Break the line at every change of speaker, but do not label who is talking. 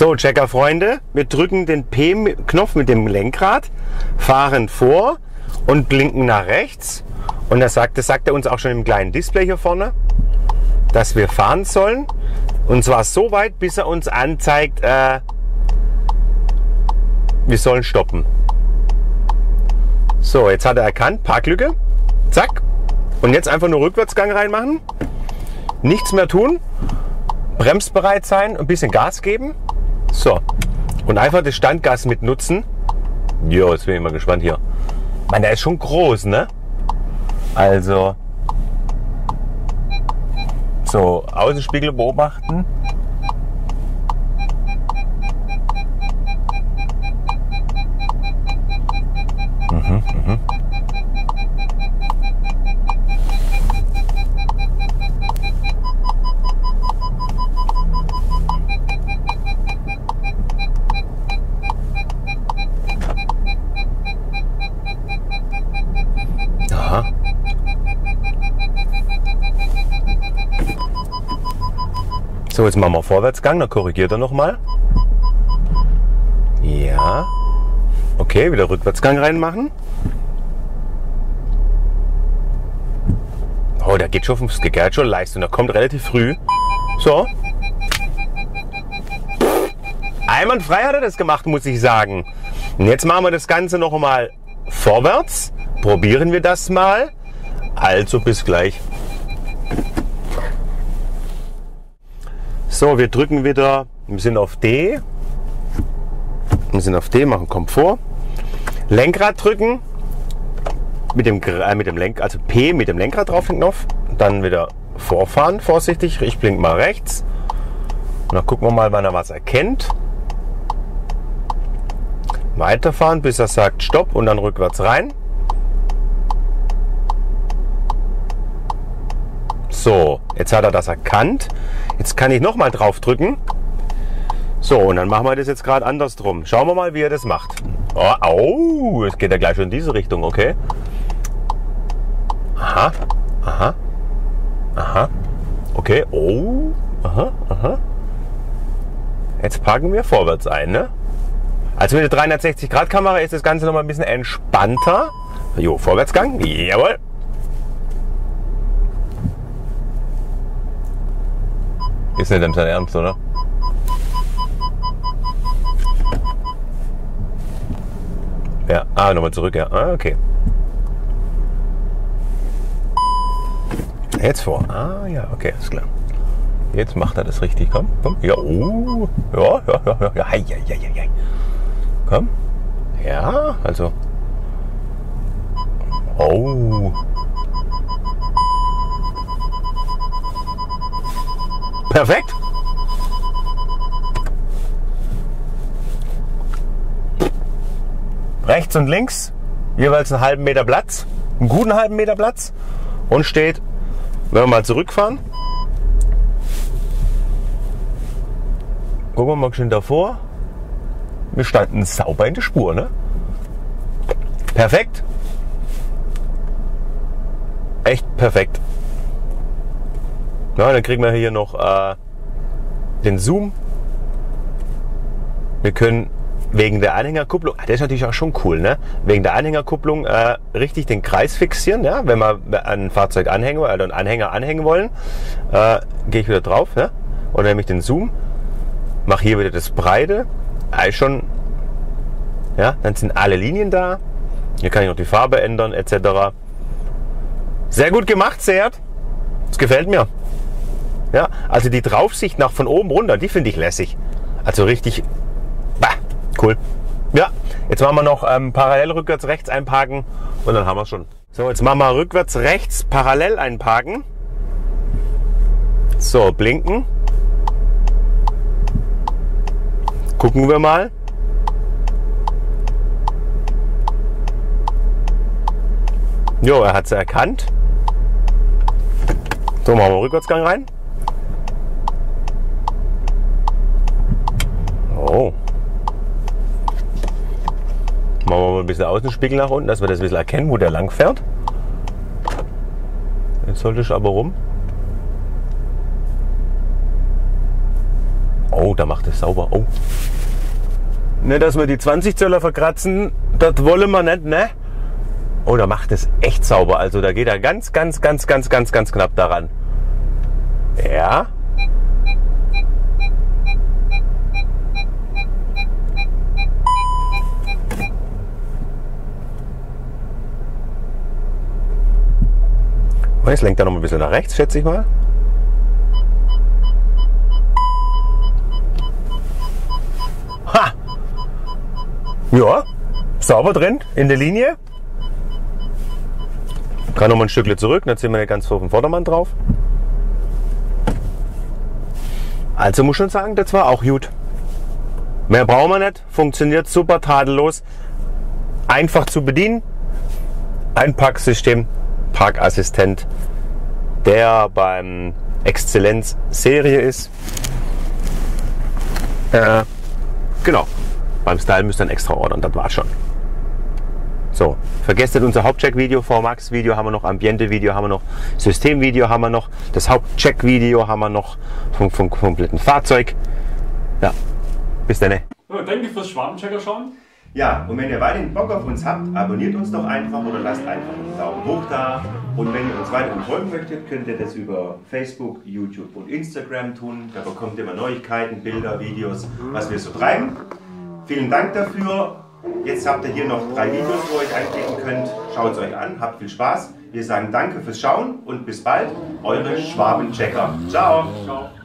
So, Checker-Freunde, wir drücken den P-Knopf mit dem Lenkrad, fahren vor und blinken nach rechts. Und das sagt, das sagt er uns auch schon im kleinen Display hier vorne, dass wir fahren sollen. Und zwar so weit, bis er uns anzeigt, äh, wir sollen stoppen. So, jetzt hat er erkannt, Parklücke. Zack. Und jetzt einfach nur Rückwärtsgang reinmachen. Nichts mehr tun. Bremsbereit sein, ein bisschen Gas geben. So. Und einfach das Standgas mit nutzen. Jo, jetzt bin ich mal gespannt hier. Man, der ist schon groß, ne? Also. So, Außenspiegel beobachten. Mhm, mhm. So, jetzt machen wir Vorwärtsgang, dann korrigiert er nochmal. Ja. Okay, wieder Rückwärtsgang reinmachen. Oh, der geht schon aufs geht schon Leistung. Der kommt relativ früh. So. Einwandfrei hat er das gemacht, muss ich sagen. Und jetzt machen wir das Ganze noch mal vorwärts. Probieren wir das mal. Also bis gleich. So, wir drücken wieder, wir sind auf D. Wir sind auf D, machen Komfort. Lenkrad drücken. Mit dem, äh, mit dem Lenk, also P mit dem Lenkrad drauf den Knopf. Dann wieder vorfahren, vorsichtig. Ich blink mal rechts. Und dann gucken wir mal, wann er was erkennt. Weiterfahren, bis er sagt Stopp und dann rückwärts rein. So, jetzt hat er das erkannt. Jetzt kann ich nochmal drauf drücken. So, und dann machen wir das jetzt gerade andersrum. Schauen wir mal, wie er das macht. Oh, oh, jetzt geht er gleich schon in diese Richtung, okay. Aha, aha, aha. Okay, oh, aha, aha. Jetzt packen wir vorwärts ein, ne? Also mit der 360-Grad-Kamera ist das Ganze nochmal ein bisschen entspannter. Jo, Vorwärtsgang, jawohl. Ist nicht sein Ernst, oder? Ja, ah, nochmal zurück, ja. Ah, okay. Jetzt vor. Ah, ja, okay, ist klar. Jetzt macht er das richtig. Komm, komm. Ja, oh. Ja, ja, ja, ja. ja. Hei, hei, hei, hei. Komm. Ja, also. Oh. Perfekt. Rechts und links jeweils einen halben Meter Platz, einen guten halben Meter Platz und steht, wenn wir mal zurückfahren, gucken wir mal schön davor, wir standen sauber in der Spur, ne? Perfekt. Echt perfekt. Na, dann kriegen wir hier noch äh, den Zoom. Wir können wegen der Anhängerkupplung, ah, das ist natürlich auch schon cool, ne? Wegen der Anhängerkupplung äh, richtig den Kreis fixieren, ja? Wenn wir ein Fahrzeug anhängen oder einen Anhänger anhängen wollen, äh, gehe ich wieder drauf, ja? Oder nehme ich den Zoom, mache hier wieder das Breite, ah, schon, ja? Dann sind alle Linien da. Hier kann ich noch die Farbe ändern, etc. Sehr gut gemacht, Seat. Das gefällt mir. Ja, also die Draufsicht nach von oben runter, die finde ich lässig. Also richtig, bah, cool. Ja, jetzt machen wir noch ähm, parallel rückwärts rechts einparken und dann haben wir schon. So, jetzt machen wir rückwärts rechts parallel einparken. So, blinken. Gucken wir mal. Jo, er hat es erkannt. So, machen wir Rückwärtsgang rein. Oh. Machen wir mal ein bisschen Außenspiegel nach unten, dass wir das ein bisschen erkennen, wo der lang fährt. Jetzt sollte ich aber rum. Oh, da macht es sauber. Oh. Nicht, dass wir die 20 Zöller verkratzen, das wollen wir nicht, ne? Oh, da macht es echt sauber. Also da geht er ganz, ganz, ganz, ganz, ganz, ganz knapp daran. Ja. Jetzt lenkt er noch ein bisschen nach rechts, schätze ich mal. Ha! Ja, sauber drin, in der Linie. Kann noch mal ein Stückchen zurück, dann ziehen wir nicht ganz auf den Vordermann drauf. Also muss schon sagen, das war auch gut. Mehr brauchen wir nicht, funktioniert super tadellos, einfach zu bedienen. Ein Packsystem, Parkassistent, der beim Exzellenz Serie ist. Äh, genau. Beim Style müsst ihr dann extra ordern, das war's schon. So, vergesst nicht unser Hauptcheck-Video, VMAX-Video haben wir noch, Ambiente-Video haben wir noch, System-Video haben wir noch, das Hauptcheck-Video haben wir noch vom, vom kompletten Fahrzeug. Ja, bis dann.
Ja, danke fürs Schwabenchecker schauen.
Ja, und wenn ihr weiterhin Bock auf uns habt, abonniert uns doch einfach oder lasst einfach einen Daumen hoch da. Und wenn ihr uns weiterhin folgen möchtet, könnt ihr das über Facebook, YouTube und Instagram tun. Da bekommt ihr immer Neuigkeiten, Bilder, Videos, was wir so treiben. Vielen Dank dafür. Jetzt habt ihr hier noch drei Videos, wo ihr euch einklicken könnt. Schaut es euch an, habt viel Spaß. Wir sagen danke fürs Schauen und bis bald. Eure Schwabenchecker. Ciao.
Ciao.